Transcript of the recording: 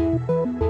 Música